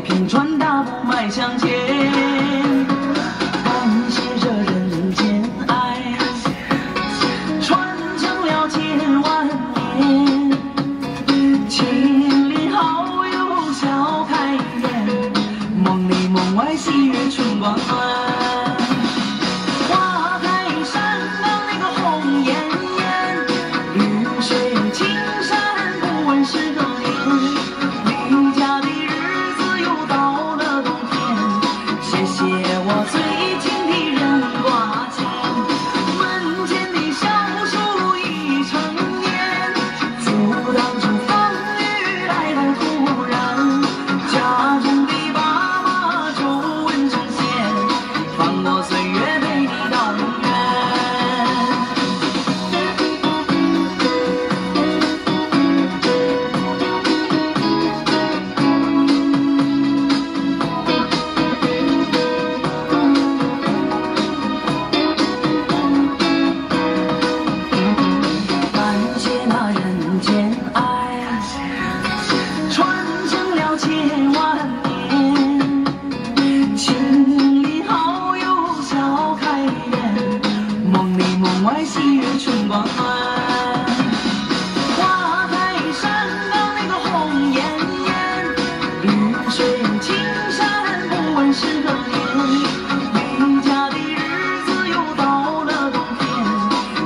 品川大步迈向前喜月春光暖花开山岗那个红艳艳绿水青山不问是何年离家的日子又到了冬天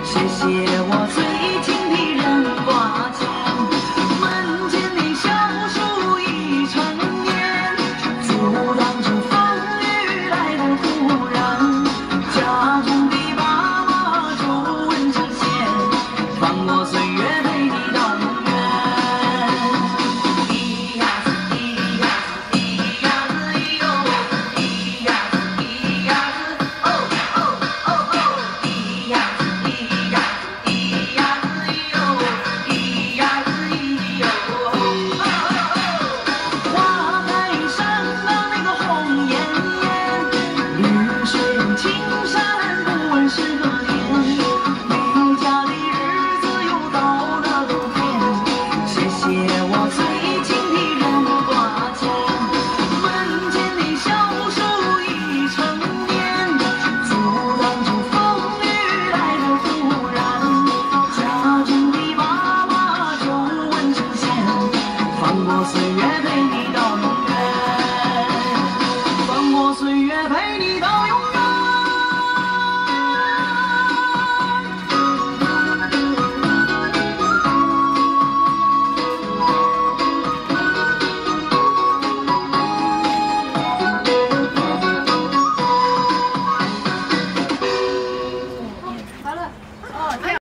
谢谢我我岁月。